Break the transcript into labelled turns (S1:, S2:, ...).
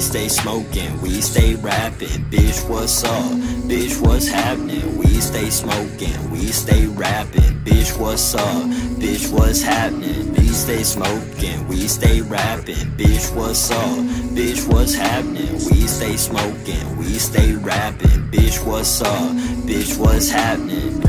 S1: stay smoking, we stay rapping. Bitch, what's up? Bitch, what's happening? We stay smoking, we stay rapping. Bitch, what's up? Bitch, what's happening? We stay smoking, we stay rapping. Bitch, what's up? Bitch, what's happening? We stay smoking, we stay rapping. Bitch, what's up? Bitch, what's happening?